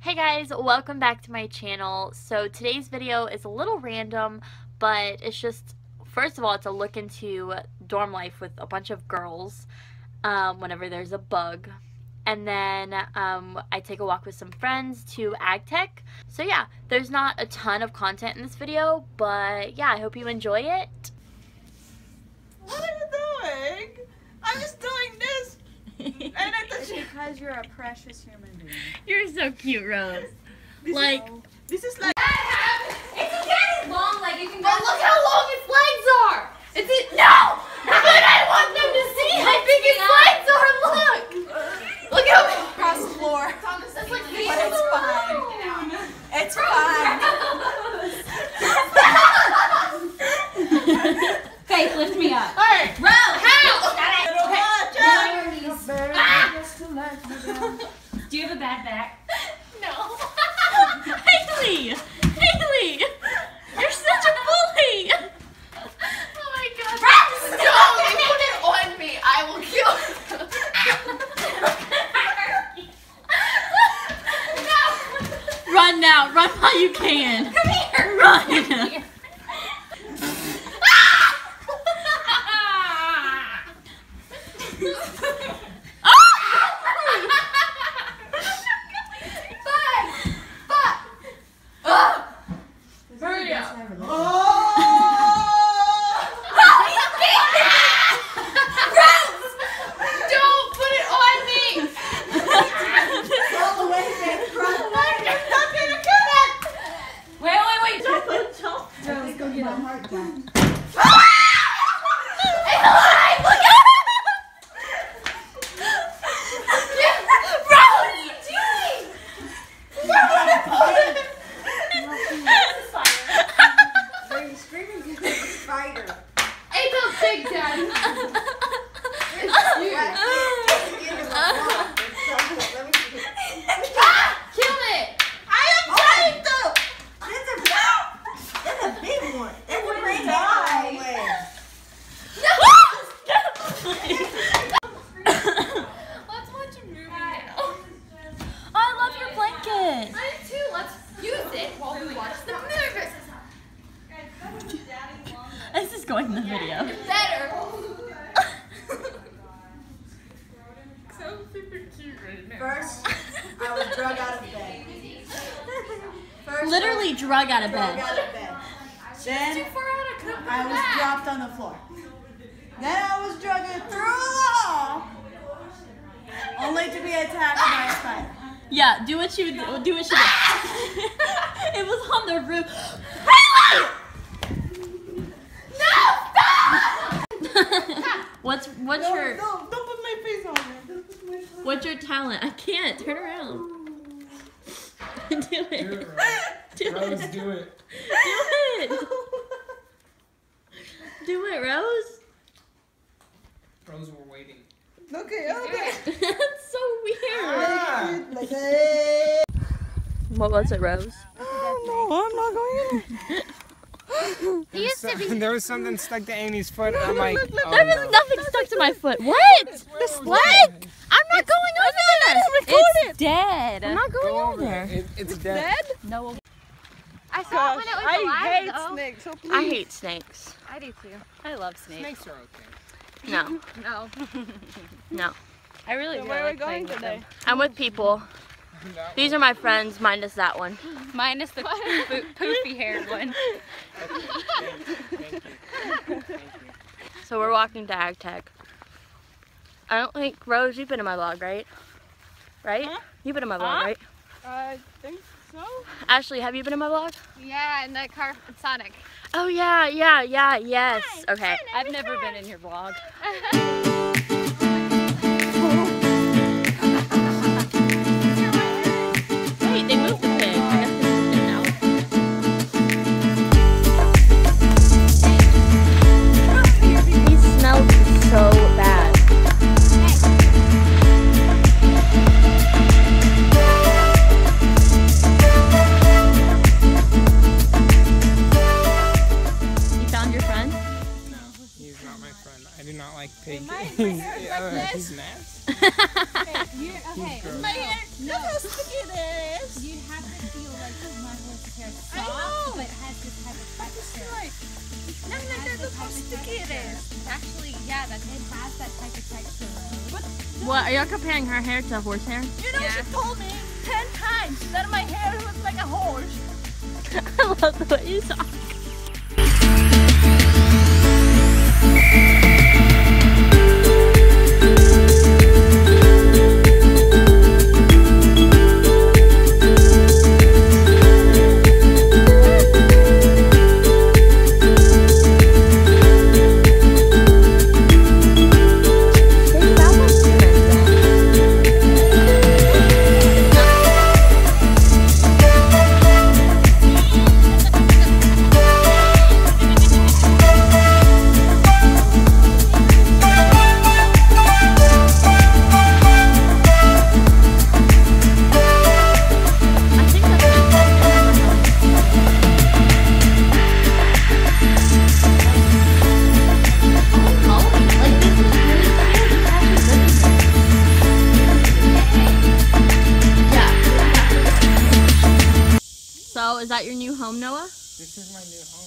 Hey guys, welcome back to my channel. So today's video is a little random, but it's just, first of all, it's a look into dorm life with a bunch of girls um, whenever there's a bug. And then um, I take a walk with some friends to AgTech. So yeah, there's not a ton of content in this video, but yeah, I hope you enjoy it. What are you doing? I'm just doing this. And I thought you. Because you're a precious human being. You're so cute, Rose. This Like- is, this is like. It's a daddy's long leg. You can go. But look how long his legs are. It's it. No. But I want them to see how big his legs are. Look. Look how. Across the floor. It's like But it's fine. It's fine. Faith, lift me up. Alright. Rose, how? Watch out. Down on your knees. Ah! Do you have a bad back? No. Haley! Haley! You're such a bully! Oh my god. Rose, don't put it on me. I will kill you. Run now. Run while you can. Come here. Run. Five. Five. Ugh. Hurry up. Oh! Rose, don't put it on me. All the way back. Run away. Wait, wait, wait. Rose, go get my heart back. It's alive. Look at it. Rose, what are you doing? Are you screaming because it's a spider? It's a big daddy. It's huge. Let me see. Ah, kill it. I am trying to. That's a that's a big one. That's a great die. Let's watch a movie now. I love your blanket. I do too. Let's use it while we watch the movie. This is going in the video. It's better. First, I was drug out of bed. First, Literally drug out of drug bed. out of bed. Then Too far out. I couldn't I put it was dropped on the floor. Then I was drugged through the wall, only to be attacked by a spider. Yeah, do what you do. Do what you did. it was on the roof. what's what's No, your no, don't put my face on it. Don't put my face. what's your talent? I can't turn around. do it. Do it, Do Rose. Rose, it. do it. Do it. Rose. Rose, we're waiting. Okay, okay. That's so weird. Ah! What was it, Rose? Oh, no, I'm not going in. He used to there was something stuck to Amy's foot. and I'm like, oh, There no. was nothing stuck to my foot. What? What? I'm not going over there. It's dead. I'm not going Go over over there. there. It, it's dead. No. I saw it when it was alive. though. snakes. So please. I hate snakes. I do too. I love snakes. Snakes are okay. No, No. no. I really do. where are we going playing with today? them. I'm with people. These are my friends, minus that one. Minus the po- poofy haired one. one. Thank you. Thank you. Thank you. So we're walking to AgTech. I don't think Rose, you've been in my vlog, right? Right? Huh? You've been in my vlog, Huh? right? I think Ashley, have you been in my vlog? Yeah, in the car Sonic. Oh yeah, yeah, yeah, yes. Okay. I've never been in your vlog. friend. I do not like pig. he's, uh, he's nasty. You, okay. gross. My hair. Look how sticky it is. You like my horse's hair is soft, but has this type of texture. Not like that, look how sticky it is. Actually, yeah, that's It has that type of texture. Rose. What, are y'all comparing her hair to horse hair? You know, she told me ten times that my hair looks like a horse. I love the way you talk. Home, Noah? This is my new home.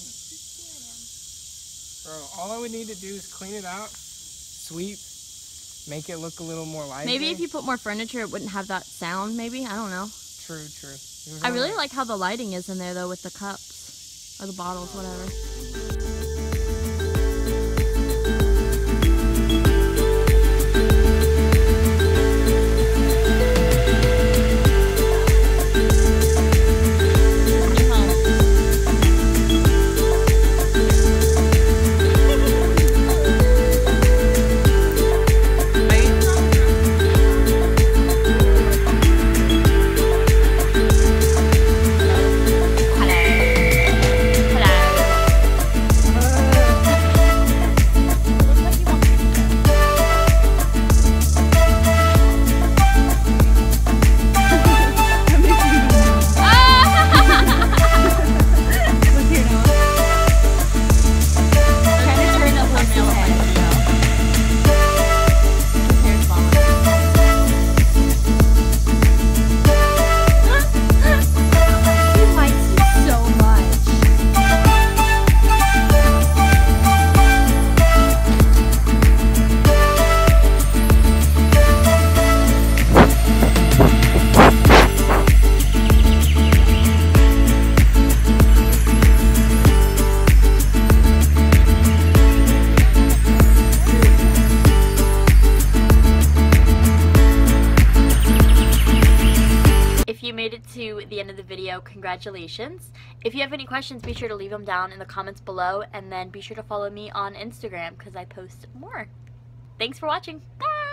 Bro, all I would need to do is clean it out, sweep, make it look a little more lively. Maybe if you put more furniture, it wouldn't have that sound, maybe? I don't know. True, true. I really like how the lighting is in there, though, with the cups. Or the bottles, whatever. Made it to the end of the video, congratulations. If you have any questions, be sure to leave them down in the comments below and then be sure to follow me on Instagram because I post more. Thanks for watching. Bye!